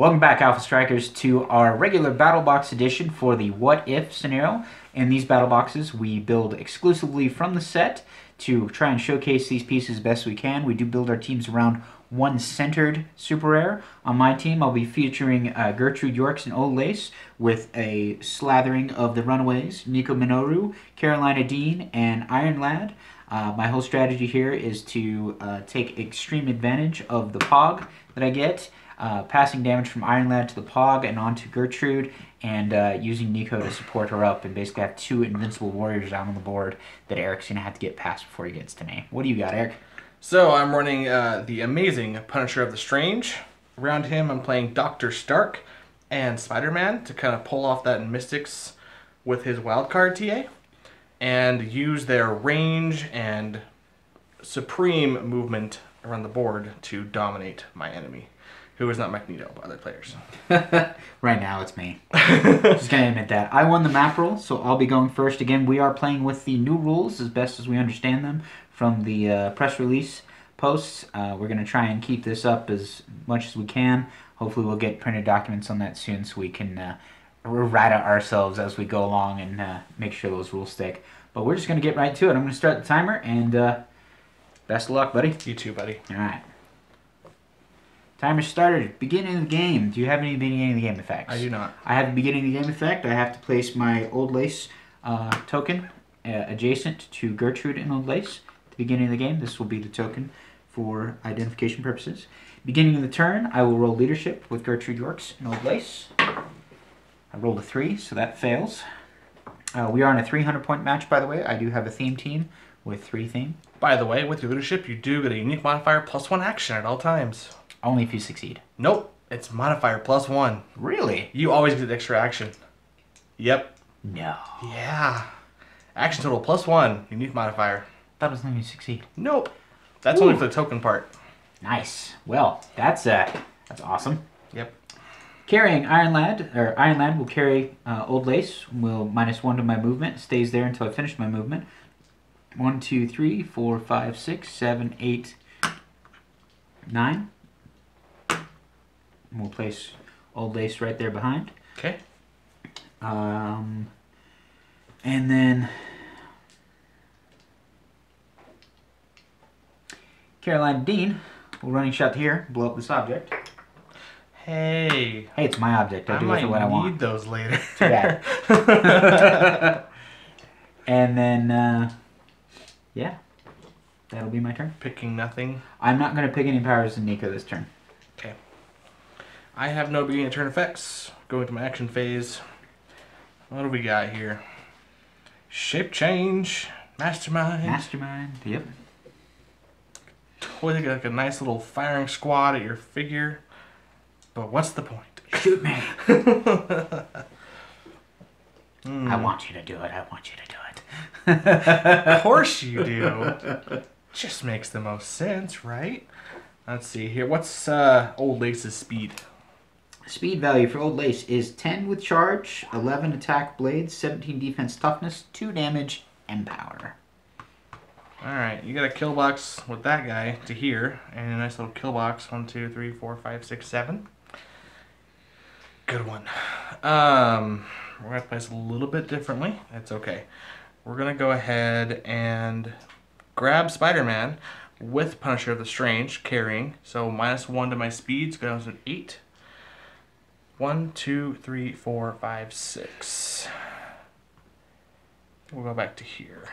Welcome back, Alpha Strikers, to our regular Battle Box edition for the What If scenario. In these Battle Boxes, we build exclusively from the set to try and showcase these pieces best we can. We do build our teams around one centered super rare. On my team, I'll be featuring uh, Gertrude Yorkes and Old Lace with a slathering of the Runaways, Nico Minoru, Karolina Dean, and Iron Lad. Uh, my whole strategy here is to uh, take extreme advantage of the POG that I get uh, passing damage from Iron Lad to the Pog and onto Gertrude, and uh, using Nico to support her up and basically have two invincible warriors down on the board that Eric's to have to get past before he gets to me. What do you got, Eric? So I'm running uh, the amazing Punisher of the Strange. Around him, I'm playing Dr. Stark and Spider-Man to kind of pull off that Mystics with his wildcard TA and use their range and supreme movement around the board to dominate my enemy who is not Magneto, but other players. right now, it's me. Just gonna admit that. I won the map roll, so I'll be going first. Again, we are playing with the new rules as best as we understand them from the uh, press release posts. Uh, we're gonna try and keep this up as much as we can. Hopefully, we'll get printed documents on that soon, so we can uh, ourselves as we go along and uh, make sure those rules stick. But we're just gonna get right to it. I'm gonna start the timer, and uh, best of luck, buddy. You too, buddy. All right. Timer started. Beginning of the game. Do you have any beginning of the game effects? I do not. I have the beginning of the game effect. I have to place my Old Lace uh, token uh, adjacent to Gertrude and Old Lace. At the beginning of the game, this will be the token for identification purposes. Beginning of the turn, I will roll leadership with Gertrude Yorkes and Old Lace. I rolled a 3, so that fails. Uh, we are in a 300 point match, by the way. I do have a theme team with three theme. By the way, with your leadership, you do get a unique modifier plus one action at all times. Only if you succeed. Nope. It's modifier plus one. Really? You always get the extra action. Yep. No. Yeah. Action total plus one. Unique modifier. That doesn't even succeed. Nope. That's Ooh. only for the token part. Nice. Well, that's uh, that's awesome. Yep. Carrying Iron Lad, or Iron Lad will carry uh, Old Lace, will minus one to my movement, stays there until I finish my movement. One, two, three, four, five, six, seven, eight, nine. We'll place Old Lace right there behind. Okay. Um, and then Caroline Dean will running shot here, blow up this object. Hey. Hey, it's my object. I, I do with it what I want. need those later. Too bad. and then, uh, yeah, that'll be my turn. Picking nothing. I'm not going to pick any powers in Nico this turn. I have no beginning of turn effects. Going to my action phase. What do we got here? Shape change. Mastermind. Mastermind, yep. Totally like a nice little firing squad at your figure. But what's the point? Shoot me. mm. I want you to do it. I want you to do it. of course you do. Just makes the most sense, right? Let's see here. What's uh, Old Lace's speed? Speed value for Old Lace is 10 with charge, 11 attack blades, 17 defense toughness, 2 damage, and power. Alright, you got a kill box with that guy to here, and a nice little kill box. 1, 2, 3, 4, 5, 6, 7. Good one. Um, we're going to place a little bit differently. It's okay. We're going to go ahead and grab Spider-Man with Punisher of the Strange carrying. So minus 1 to my speeds goes to 8. One, two, three, four, five, six. We'll go back to here.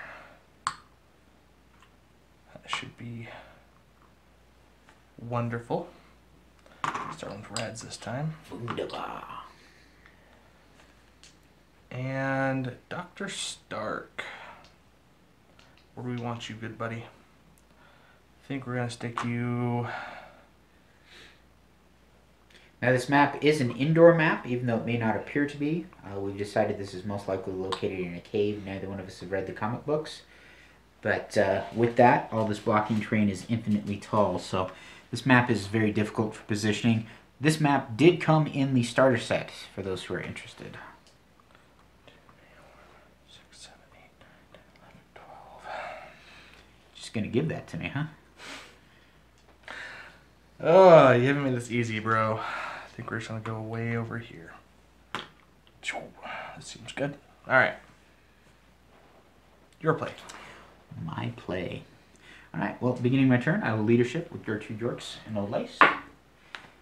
That should be wonderful. Starting with reds this time. Wunderbar. And Dr. Stark. Where do we want you, good buddy? I think we're going to stick you now this map is an indoor map, even though it may not appear to be. Uh, we've decided this is most likely located in a cave. Neither one of us have read the comic books. But uh, with that, all this blocking terrain is infinitely tall, so this map is very difficult for positioning. This map did come in the starter set, for those who are interested. Just gonna give that to me, huh? Oh, you haven't made this easy, bro. Think we're just gonna go way over here. That seems good. All right. Your play. My play. All right. Well, beginning my turn, I will leadership with Gertrude Yorkes and Old Lace,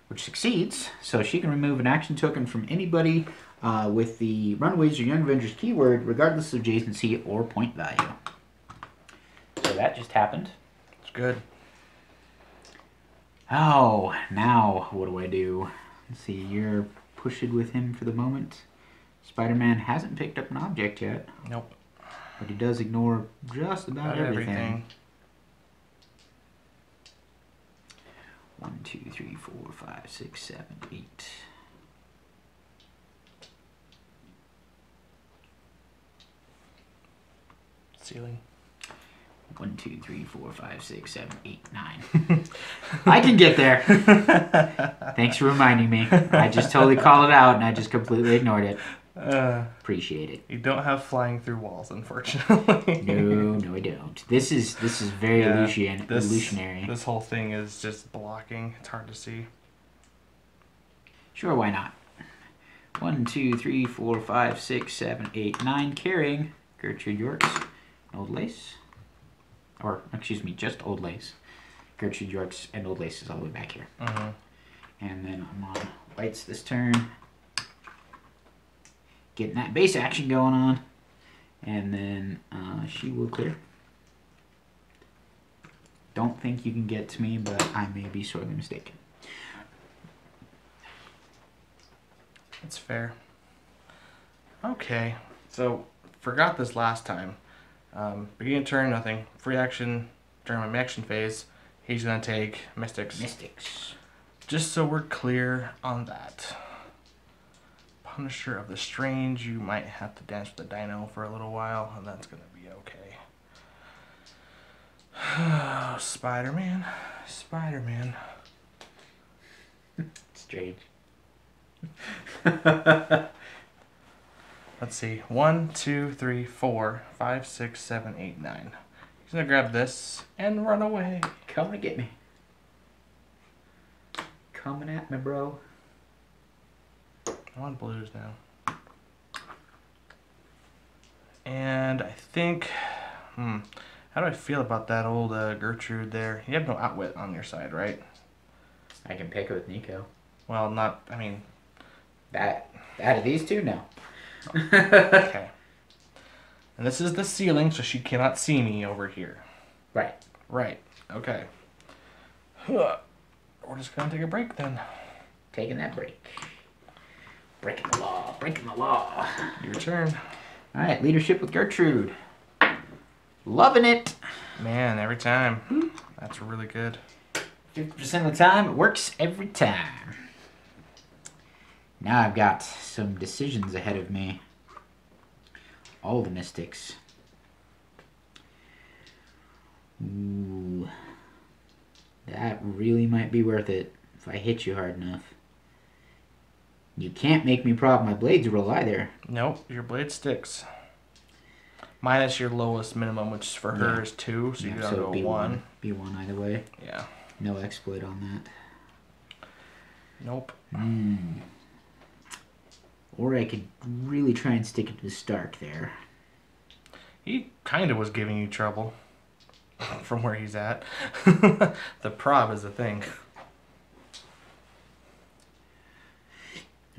which succeeds. So she can remove an action token from anybody uh, with the Runaways or Young Avengers keyword, regardless of adjacency or point value. So that just happened. It's good. Oh, now what do I do? Let's see. You're pushed with him for the moment. Spider-Man hasn't picked up an object yet, Nope. but he does ignore just about About everything. everything. One, two, three, four, five, six, seven, eight. Ceiling. One, two, three, four, five, six, seven, eight, nine. I can get there. Thanks for reminding me. I just totally called it out and I just completely ignored it. Uh, Appreciate it. you don't have flying through walls, unfortunately. No, no, I don't. This is this is very Yeah, illusion, this- illusionary. This whole thing is just blocking. It's hard to see. Sure, why not? One, two, three, four, five, six, seven, eight, nine. Carrying Gertrude Yorkes, Old Lace, or excuse me, just Old Lace. Gertrude Yorkes and Old Lace is all the way back here. hmm And then I'm on Whites this turn. Getting that base action going on. And then uh, she will clear. Don't think you can get to me, but I may be sorely mistaken. That's fair. Okay, so forgot this last time. Um, beginning turn, nothing. Free action during my action phase. He's gonna take mystics. Mystics. Just so we're clear on that. Punisher of the Strange, you might have to dance with the dino for a little while, and that's gonna be okay. Spider Man. Spider Man. Strange. Let's see. One, two, three, four, five, six, seven, eight, nine. He's gonna grab this and run away. Coming to get me. Coming at me, bro. I want blues now. And I think, hmm, how do I feel about that old uh, Gertrude there? You have no outwit on your side, right? I can pick it with Nico. Well, not. I mean, That out of these two, no. Okay. And this is the ceiling, so she cannot see me over here. Right. Right. Okay. We're just gonna take a break then. Taking that break. Breaking the law. Breaking the law. Your turn. All right, leadership with Gertrude. Loving it. Man, every time. Hmm? That's really good. 50% of the time, it works every time. Now I've got some decisions ahead of me. All the mystics. Ooh. That really might be worth it if I hit you hard enough. You can't make me prop my blades roll either. Nope, your blade sticks. Minus your lowest minimum, which for her Yeah. is two, so you gotta so go B1. one. B1 either way. Yeah. No exploit on that. Nope. Hmm. Or I could really try and stick it to Stark there. He kind of was giving you trouble from where he's at. the prob is the thing.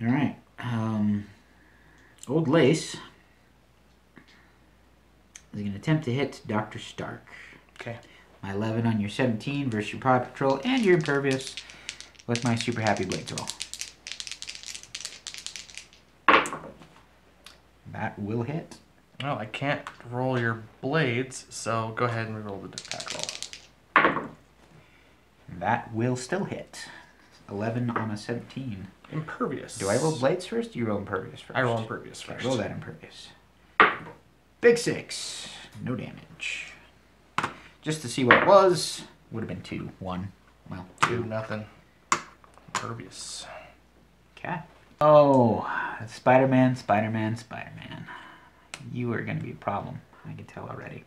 All right. Um, Old Lace is going to attempt to hit Dr. Stark. Okay. My 11 on your 17 versus your Pod Patrol and your Impervious with my Super Happy Blade roll. That will hit. Well, I can't roll your blades, so go ahead and reroll the attack roll. That will still hit. 11 on a 17. Impervious. Do I roll Blades first? Do you roll Impervious first? I roll impervious Okay, first. roll that impervious. Big six. No damage. Just to see what it was, would have been two. One. Well, Two, nothing. Impervious. Okay. Oh, Spider Man, Spider Man, Spider Man. You are going to be a problem. I can tell already.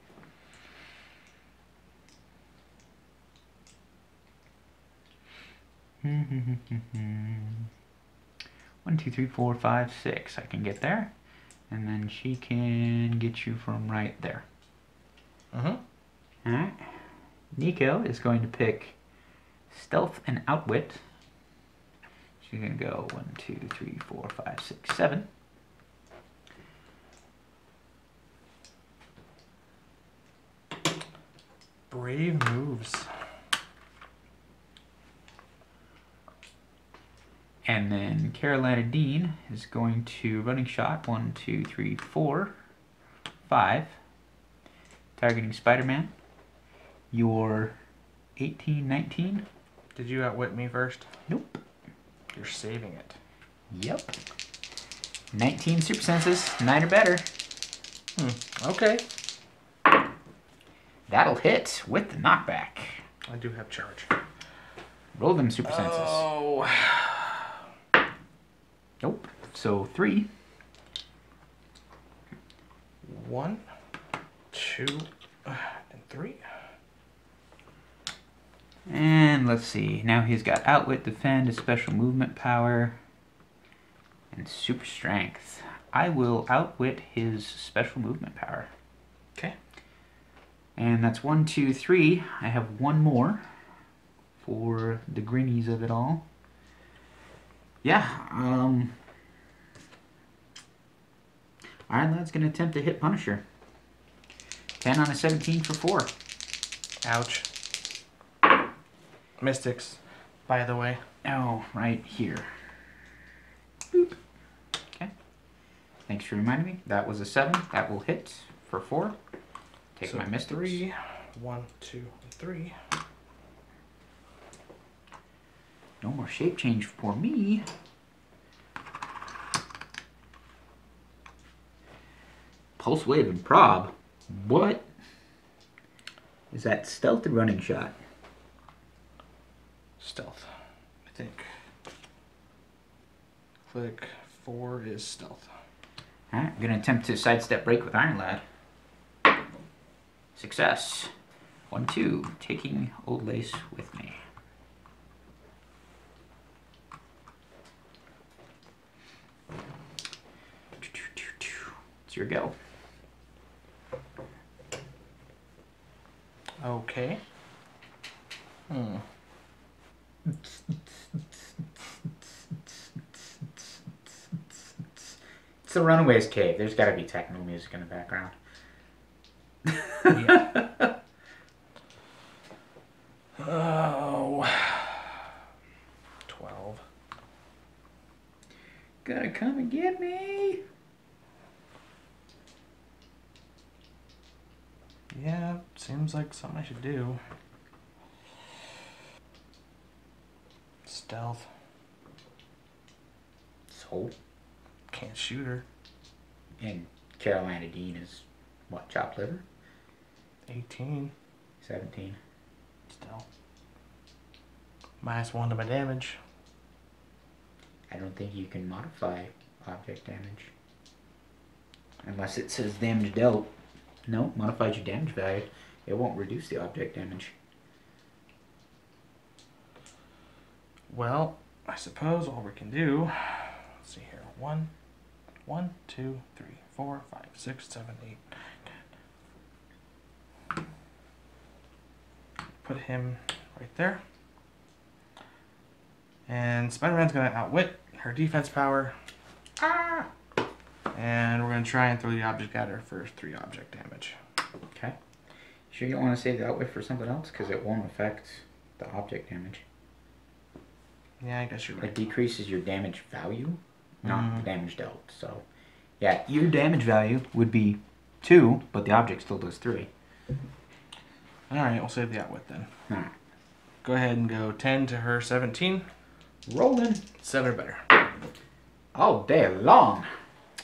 One, two, three, four, five, six. I can get there. And then she can get you from right there. Mm-hmm. Alright. Nico is going to pick stealth and outwit. She's going to go one, two, three, four, five, six, seven. Brave moves. And then Karolina Dean is going to running shot one, two, three, four, five. Targeting Spider Man. Your 18, 19. Did you outwit me first? Nope. You're saving it. Yep. 19 super senses, 9 or better. Hmm. Okay. That'll hit with the knockback. I do have charge. Roll them super senses. Oh. Nope. So 3. One, two, and three. And let's see. Now he's got outwit, defend, a special movement power, and super strength. I will outwit his special movement power. Okay. And that's one, two, three. I have one more for the greenies of it all. Yeah, um. Iron Lad's gonna attempt to hit Punisher. 10 on a 17 for 4. Ouch. Mystics, by the way. Oh, right here. Boop. Okay. Thanks for reminding me. That was a 7. That will hit for 4. Take So my mystics. Three. One, two, three. No more shape change for me. Pulse wave and prob. What? Is that stealth running shot? Stealth, I think. Click four is stealth. Alright, I'm gonna attempt to sidestep break with Iron Lad. Success. One, two. Taking Old Lace with me. It's your go. Okay. Hmm. It's the Runaways Cave. There's gotta be techno music in the background. Yeah. oh. Twelve. Gotta come and get me. Yeah, seems like something I should do. Stealth. So, Can't shoot her. and Karolina Dean is what? Chopped liver? 18. 17. Stealth. Minus one to my damage. I don't think you can modify object damage. Unless it says damage dealt. No, modifies your damage value. It won't reduce the object damage. Well, I suppose all we can do. Let's see here. One, one, two, three, four, five, six, seven, eight, nine, ten. Put him right there. And Spider-Man's gonna outwit her defense power. Ah! And we're gonna try and throw the object at her for three object damage. Okay. Sure you don't want to save the outwit for something else? Because it won't affect the object damage. Yeah, I guess you're right. It decreases your damage value, not Mhm. the damage dealt. So, yeah, your damage value would be two, but the object still does three. Alright, we'll save the outwit then. Alright. Go ahead and go 10 to her 17. Rolling 7 or better. all day long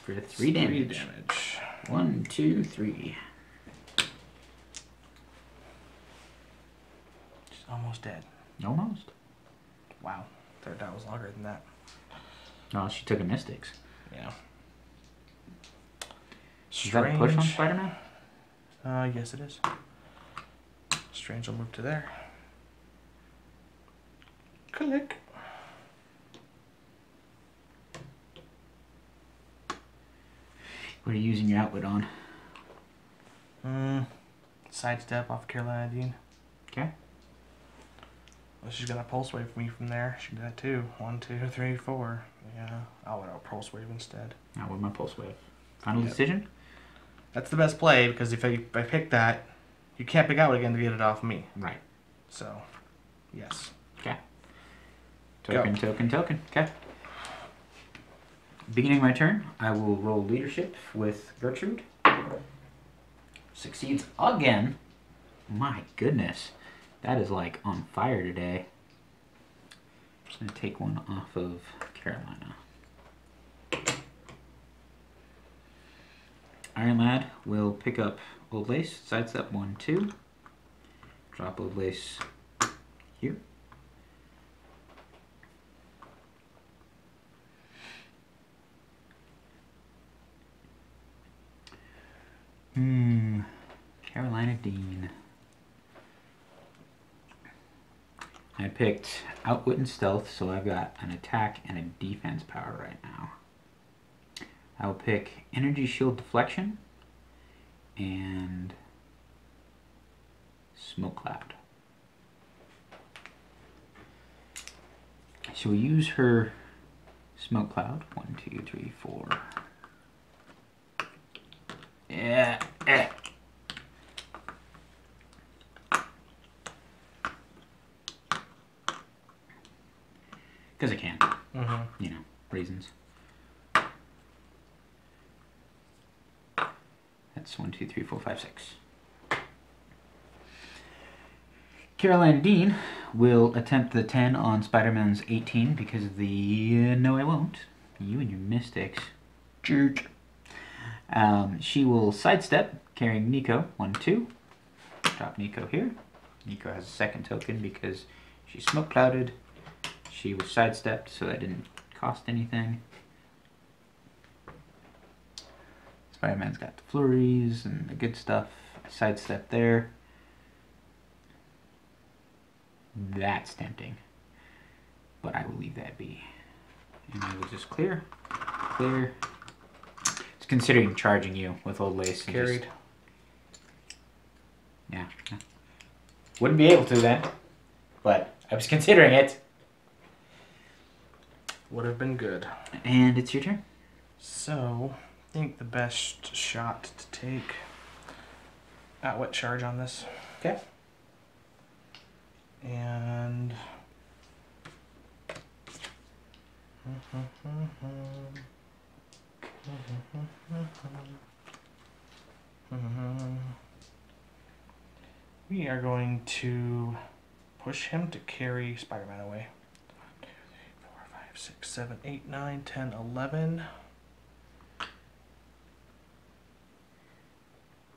for three damage. damage. One, two, three. She's almost dead. Almost. Wow. Third die was longer than that. No, she took a Mystics. Yeah. Strange. Is that push on Spider-Man? Uh, yes it is. Strange will move to there. Click. What are you using your outwit on? Mm, sidestep off Karolina Dean. Okay. Well, she's gonna pulse wave for me from there. She did that too. One, two, three, four. Yeah, I'll let out pulse wave instead. Now with my pulse wave. Final Yep. decision? That's the best play because if I, if I pick that, you can't pick out again to get it off me. Right. So, yes. Okay. Go. Token, token, token. Okay. Beginning my turn, I will roll leadership with Gertrude. Succeeds again. My goodness. That is like on fire today. Just gonna take one off of Karolina. Iron Lad will pick up Old Lace, sidestep one, two. Drop Old Lace here. Hmm. Karolina Dean. I picked Outwit and Stealth, so I've got an attack and a defense power right now. I'll pick Energy Shield Deflection and Smoke Cloud. So we use her Smoke Cloud. One, two, three, four. Yeah. Eh. Because I can, Mm-hmm. you know, reasons. That's one, two, three, four, five, six. Caroline Dean will attempt the 10 on Spider Man's 18 because of the. Uh, no, I won't. You and your mystics. Jerk. Um, she will sidestep, carrying Nico. One, two. Drop Nico here. Nico has a second token because she's smoke clouded. She was sidestepped, so that didn't cost anything. Spider Man's got the flurries and the good stuff. Sidestep there. That's tempting. But I will leave that be. And I will just clear. Clear. It's considering charging you with old lace. and just- Carried. yeah, yeah. Wouldn't be able to then. But I was considering it. Would have been good. And it's your turn. So, I think the best shot to take. Outwit charge on this. Okay. And. We are going to push him to carry Spider Man away. 1, 2, 3, 4, 5, 6, 7, 8, 9, 10, 11.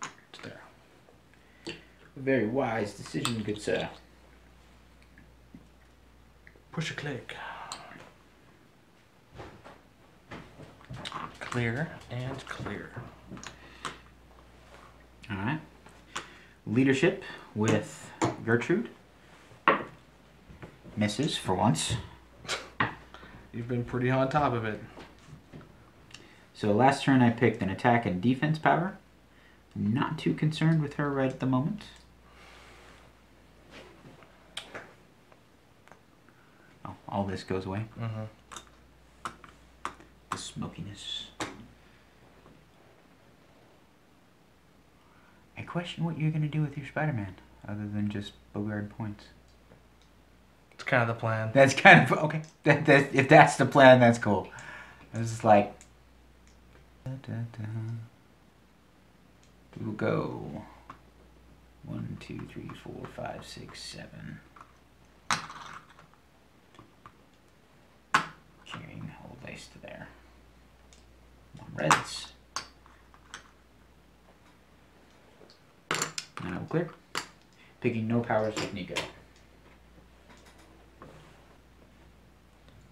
It's there. Very wise decision, good sir. Push a click. Clear and clear. Alright. Leadership with Gertrude. Misses for once. You've been pretty on top of it. So last turn I picked an attack and defense power. I'm Not too concerned with her right at the moment. Oh, all this goes away. Mm-hmm. The smokiness. I question what you're gonna do with your Spider-Man, other than just bogard points. Kind of the plan. That's kind of okay. That, that, if that's the plan, that's cool. It's just like. Da, da, da. We'll go. One, two, three, four, five, six, seven. Carrying whole base to there. One reds. And I will clear. Picking no powers with Nico.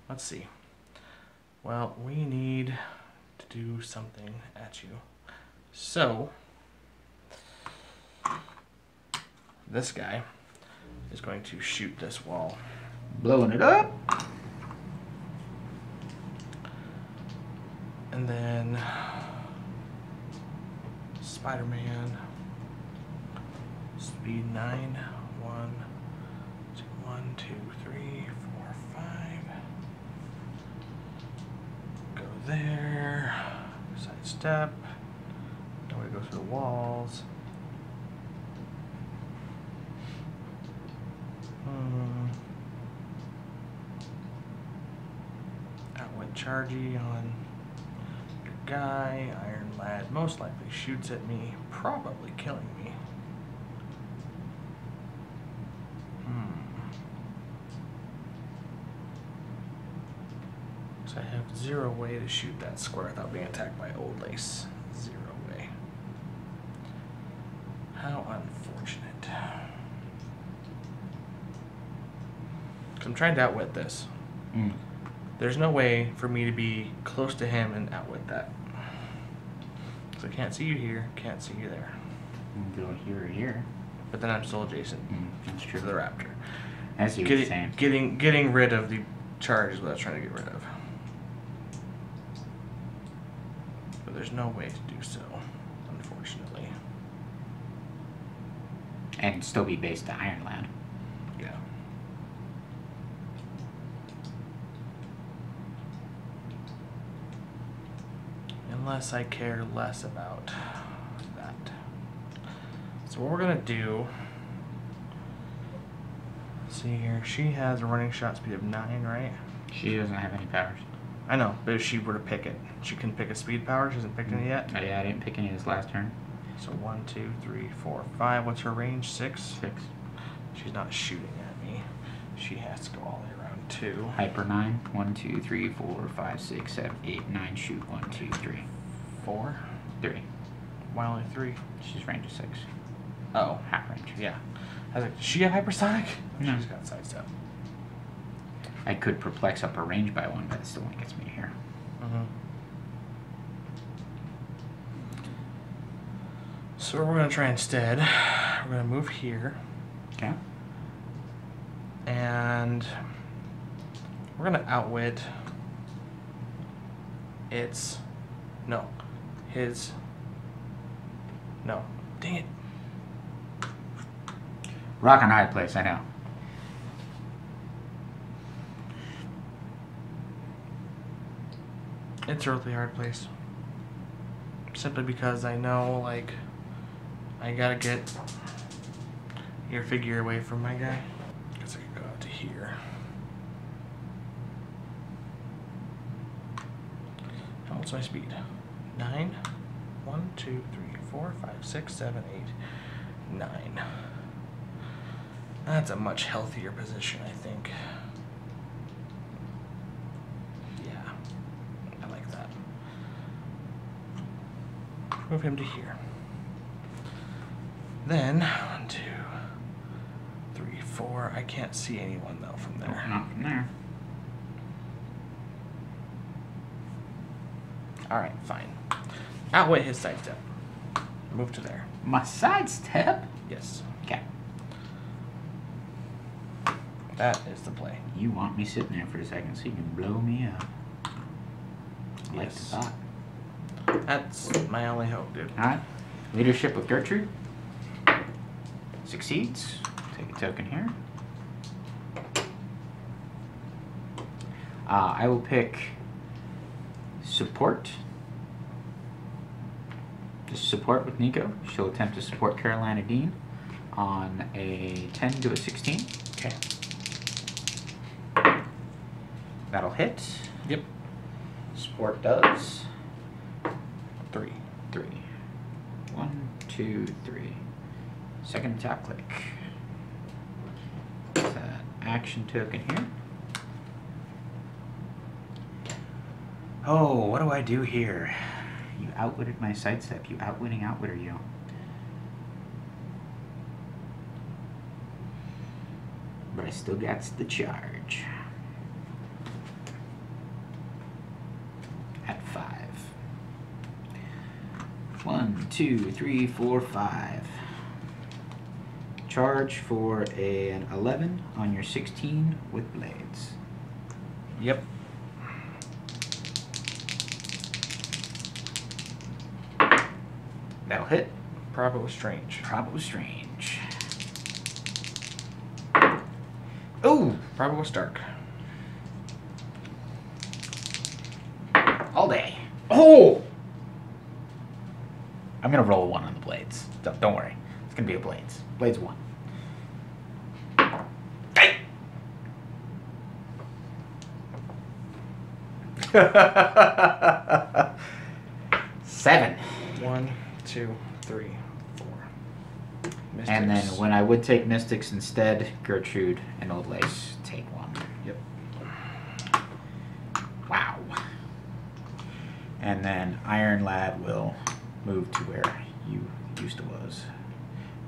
Let's see. Well, we need to do something at you. So, this guy is going to shoot this wall. Blowing it up. And then Spider-Man speed 9, 1, 2, 1, 2, 3, there. Side step. Now we go through the walls. Hmm. Outwit Chargy on your guy. Iron Lad most likely shoots at me, probably killing me. Hmm. So I have zero way to shoot that square without being attacked by Old Lace. Zero way. How unfortunate. I'm trying to outwit this. Mm. There's no way for me to be close to him and outwit that. So I can't see you here, can't see you there. You can Go here or here. But then I'm still adjacent Mm, that's to true. the raptor. I see what you're Getting, saying. getting getting rid of the charge is what I was trying to get rid of. But there's no way to do so, unfortunately. And still be based to Iron Lad. Yeah. Unless I care less about that. So what we're gonna do. See here, she has a running shot speed of nine, right? She doesn't have any powers. I know, but if she were to pick it, she can pick a speed power. She hasn't picked any yet. Oh, yeah, I didn't pick any this last turn. So one, two, three, four, five. What's her range? Six. Six. She's not shooting at me. She has to go all the way around two. Hyper nine. One, two, three, four, five, six, seven, eight, nine. Shoot. One, two, three, Four. three. Why only three? She's range of six. Oh, Half range. yeah. I was like, does she have hypersonic? No. She's got sidestep. I could perplex up her range by one, but it still only gets me here. Mm-hmm. So what we're gonna try instead, we're gonna move here, Okay. and we're gonna outwit its, no, his, no, dang it. Rock and hard place. I know. It's a really hard place. Simply because I know, like, I gotta get your figure away from my guy. Because I could go out to here. How much my speed? Nine. One, two, three, four, five, six, seven, eight, nine. That's a much healthier position, I think. Yeah. I like that. Move him to here. Then, one, two, three, four. I can't see anyone though from there. Not from there. Alright, fine. Outwit his sidestep. Move to there. My sidestep. Yes. Okay. That is the play. You want me sitting there for a second so you can blow me up. Like Yes. That's my only hope, dude. Alright. Leadership with Gertrude. Succeeds. Take a token here. Uh, I will pick support. Just support with Nico. She'll attempt to support Karolina Dean on a 10 to a 16. Okay. That'll hit. Yep. Support does. Three. Three. One, two, three. Second attack click. Get that action token here. Oh, what do I do here? You outwitted my sidestep. You outwitting outwitter you. But I still got the charge. At five. One, two, three, four, five. Charge for an 11 on your 16 with blades. Yep. That'll hit. Probably was strange. Probably strange. Oh! Probably was dark. all day. Oh! I'm gonna roll a one on the blades. Don't, don't worry. It's gonna be a blades. Blades one. Seven. One, two, three, four. And then when I would take Mystics instead, Gertrude and Old Lace take one. Yep. Wow. And then Iron Lad will move to where you used to was.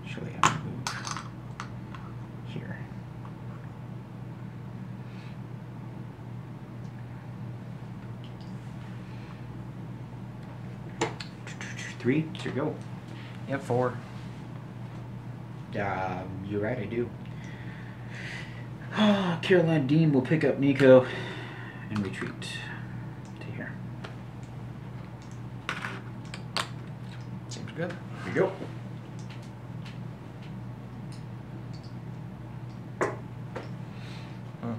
Actually, I'm gonna move here. Three, to go. Yep, four. Um, you're right, I do. Caroline Dean will pick up Nico and retreat to here. Seems good. Here you go. Huh.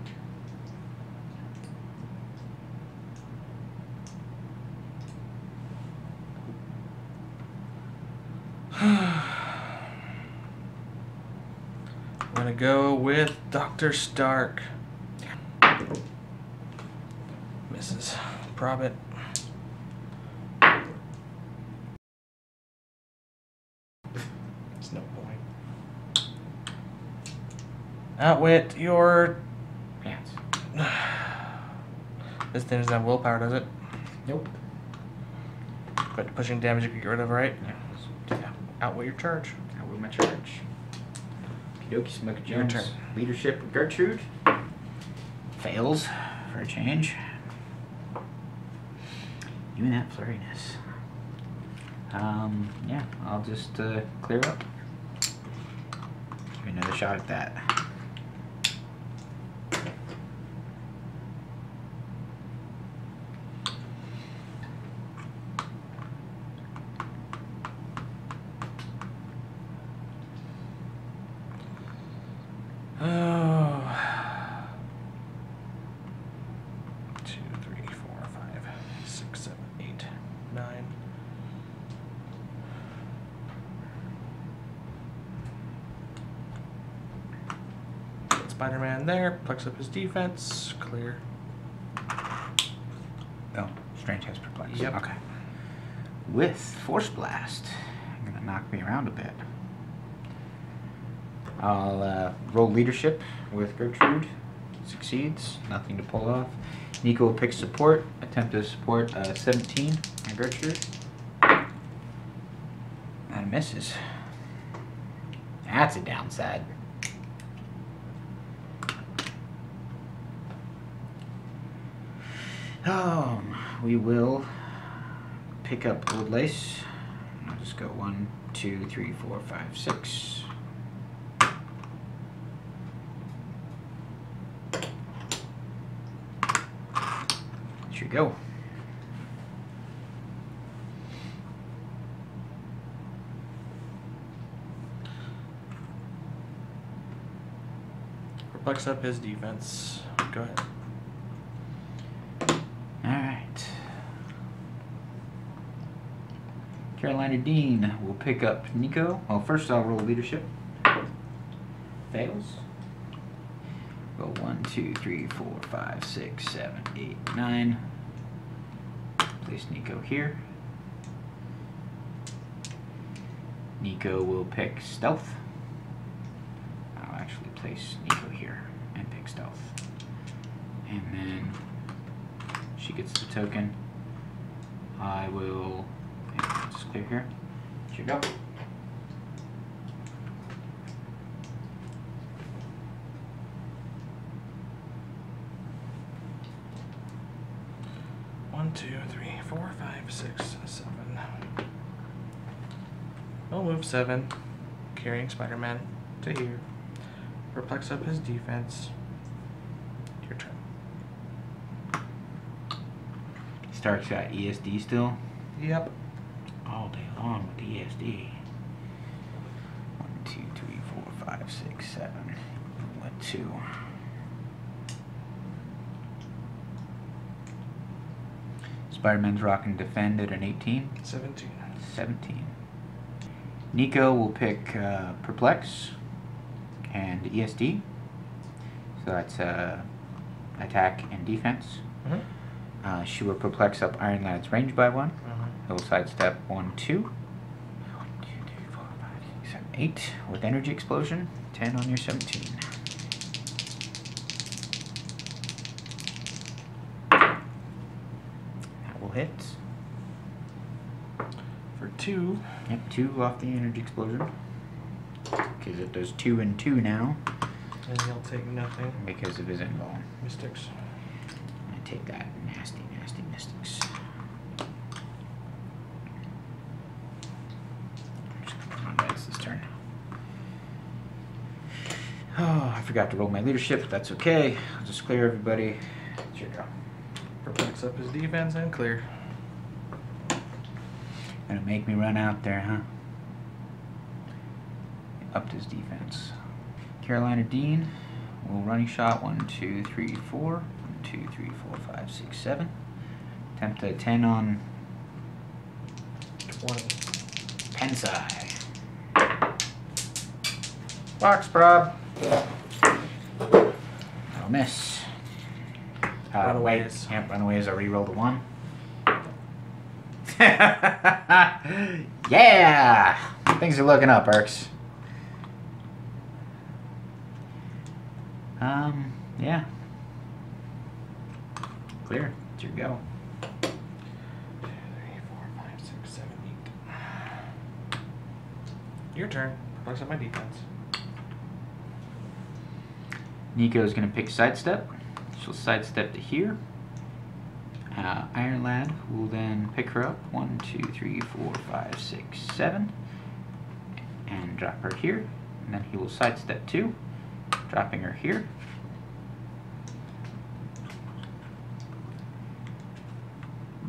I'm gonna go with Dr. Stark. Mrs. Probit. It's no point. Outwit your. Pants. This thing doesn't have willpower, does it? Nope. But pushing damage you can get rid of, right? Yeah, let's do that. Outwit your charge. Will my charge. Kidoki Smoke Your Jones. turn. Leadership Gertrude. Fails for a change. Even that flurriness. Um, yeah, I'll just uh, clear up. Give me another shot at that. Oh. Two, three, four, five, six, seven, eight, nine. Put Spider-Man there, plucks up his defense, clear. Oh, Strange has perplexed. Yep. Okay. With Force Blast, I'm gonna knock me around a bit. I'll uh, roll leadership with Gertrude. Succeeds. Nothing to pull off. Nico will pick support. Attempt to support uh, 17 on Gertrude. That misses. That's a downside. Um, we will pick up Old Lace. I'll just go one, two, three, four, five, six. Here you go. Perplex up his defense. Go ahead. All right. Karolina Dean will pick up Nico. Well, first I'll roll leadership. Fails. Go one, two, three, four, five, six, seven, eight, nine. Place Nico here. Nico will pick stealth. I'll actually place Nico here and pick stealth. And then she gets the token. I will just clear here. Here you go. One, two, three, four, five, six, seven. I'll move seven, carrying Spider-Man to here. Perplex up his defense. Your turn. Stark's got ESD still. Yep. Long with ESD. One, two, three, four, five, six, seven. What two? Spider-Man's rocking defend at an 18. 17. 17. Nico will pick uh, Perplex and ESD. So that's uh, attack and defense. Mm-hmm. Uh, she will perplex up Iron Lad's range by one. Mm-hmm. He'll sidestep one, two. One, two, three, four, five, six, seven, eight. With energy explosion, ten on your seventeen. That will hit. For two. Yep, two off the energy explosion. Because it does two and two now And he'll take nothing. because of his invuln. Mystics. I take that nasty, nasty mystics. Just gonna put on reds this turn. Oh, I forgot to roll my leadership, but that's okay. I'll just clear everybody. Here you go. Perplex up his defense and clear. Gonna make me run out there, huh? Upped his defense. Karolina Dean will running shot one, two, three, four. One, two, three, four, five, six, seven. Attempt a ten on 20. Pensai. Box prob. That'll miss. Uh, wait. Runaways. Yep, runaways. I re-rolled a one. yeah! Things are looking up, Erx. Um, yeah. Clear. There you go. Two, three, four, five, six, seven, eight. Your turn. Perplex up my defense. Nico's gonna pick sidestep. She'll sidestep to here. Uh, Iron Lad will then pick her up. One, two, three, four, five, six, seven. And drop her here. And then he will sidestep two, dropping her here.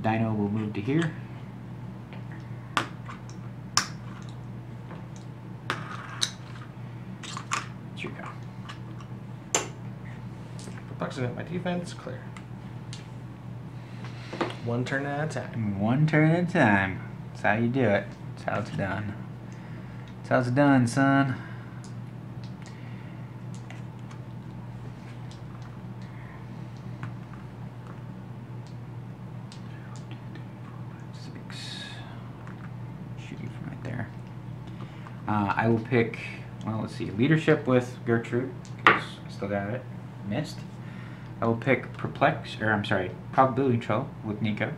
Dino will move to here. Here you go. Perplexing up my defense, clear. One turn at a time. One turn at a time. That's how you do it. That's how it's done. That's how it's done, son. Six. Shoot you from right there. Uh, I will pick, well, let's see, leadership with Gertrude, because I still got it. Missed. I will pick perplex, or I'm sorry, probability control with Nico.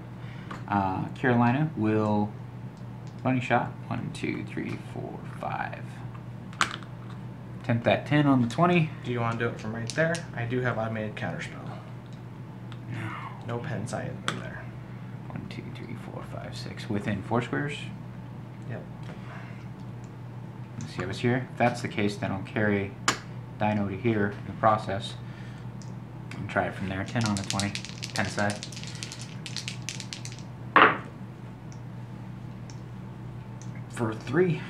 Uh, Karolina will Money shot. One, two, three, four, five. Attempt that 10 on the 20. Do you want to do it from right there? I do have automated counterspell. No. No pen sight in there. One, two, three, four, five, six. Within four squares. Yep. Let's see, I was here. If that's the case, then I'll carry Dino to here in the process. And try it from there. 10 on the 20. 10 side. For three.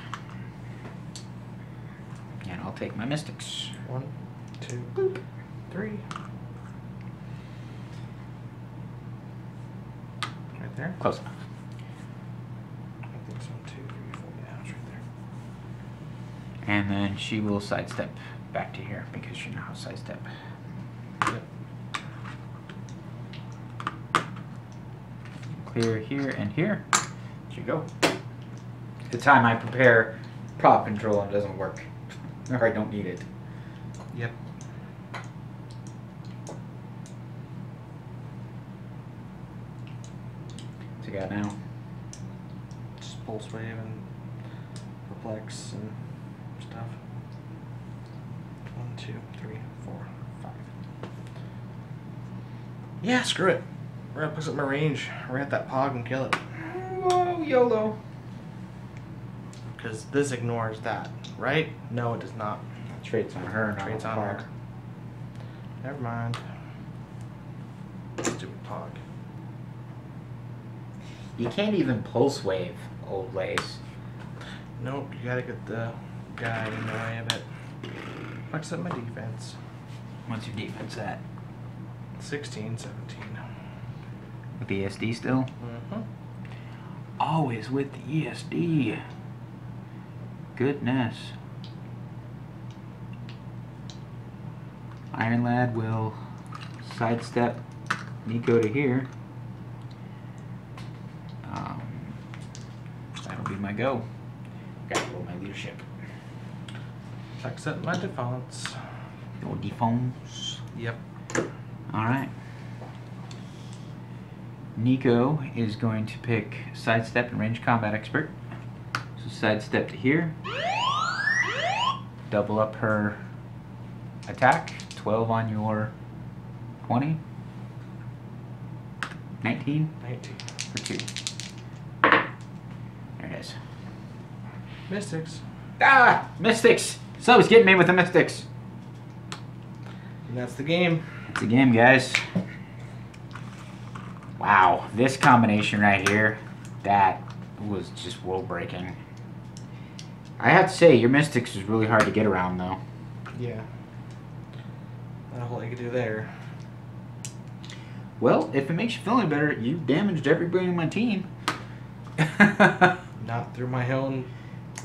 And I'll take my mystics. One, two, boop, three. Right there. Close enough. I think it's one, two, three, four. Yeah, it's right there. And then she will sidestep back to here because she knows how to sidestep. Yep. Clear here and here. There you go. The time I prepare prop control and it doesn't work. Or I don't need it. Yep. What's got now? Just pulse wave and perplex and stuff. One, two, three, four, five. Yeah, screw it. We're gonna push up my range. We're gonna hit that pog and kill it. Whoa, YOLO. Because this ignores that, right? No, it does not. Traits on her, not Traits on her. Never mind. Stupid pog. You can't even pulse wave old lace. Nope, you gotta get the guy in the way of it. Flex up my defense. What's your defense at? 16, 17. With the ESD still? Mm-hmm. Always with the ESD. Goodness. Iron Lad will sidestep Nico to here. Um, that'll be my go. Gotta roll my leadership. Up my defense. Your defense. Yep. Alright. Nico is going to pick sidestep and range combat expert. So sidestep to here. Double up her attack. 12 on your 20. 19 19. for 2. There it is. Mystics. Ah! Mystics! So he's getting me with the Mystics. And that's the game. It's a game, guys. Wow, this combination right here, that was just world breaking. I have to say, your Mystics is really hard to get around, though. Yeah. Not a whole lot you could do there. Well, if it makes you feel any better, you damaged everybody on my team. Not through my own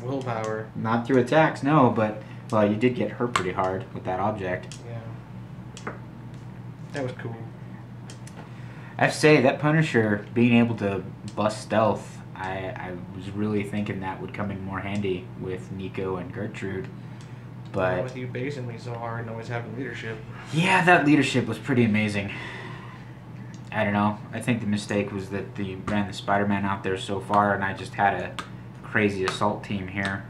willpower. Not through attacks, no, but, well, you did get hurt pretty hard with that object. Yeah. That was cool. I have to say, that Punisher being able to bust stealth, I, I was really thinking that would come in more handy with Nico and Gertrude. But with you basing me so hard and always having leadership. Yeah, that leadership was pretty amazing. I don't know. I think the mistake was that they ran the Spider-Man out there so far, and I just had a crazy assault team here.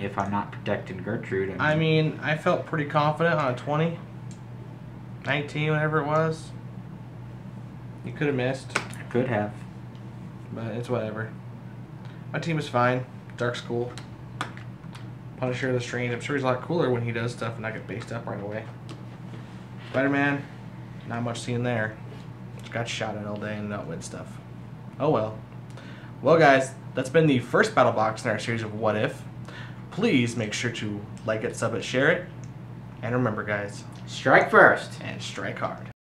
If I'm not protecting Gertrude, I mean, I felt pretty confident on a 20. 19, whatever it was. You could have missed, I could have. but it's whatever. My team is fine. Dark's cool. Punisher the Strange, I'm sure he's a lot cooler when he does stuff and I get based up right away. Spider-Man, not much seen there. Just got shot at all day and not win stuff. Oh well. Well guys, that's been the first battle box in our series of What If. Please make sure to like it, sub it, share it. And remember guys, Strike first. and strike hard.